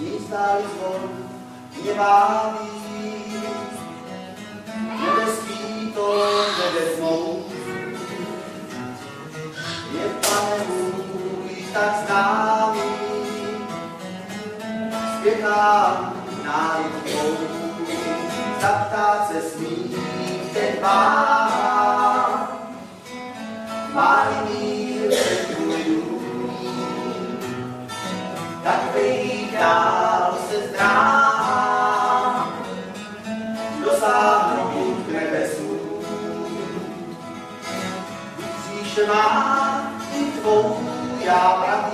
neustálý zvon mě vábí. Nebeský to nevezmou, je pane můj tak známý, spěchám nájdu zaptát se smí ten má. Malý mír tak vej Říše má i tvou já pravý,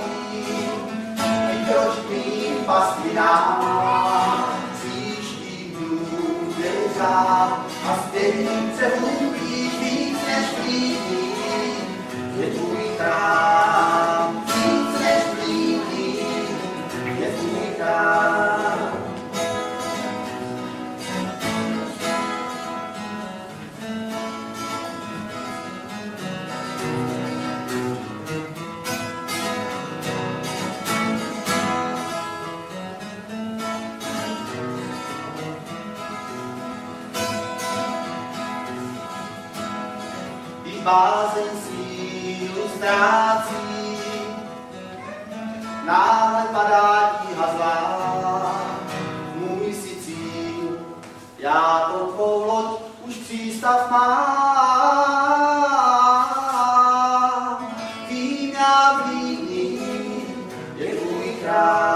i proč mým pastvinám, příští dnů a stejně se hlubíš bázeň sílu ztrácí. Náhle padá tíha zlá, můj si cíl, já to tvou loď už přístav mám. Vím já v ní, je můj král.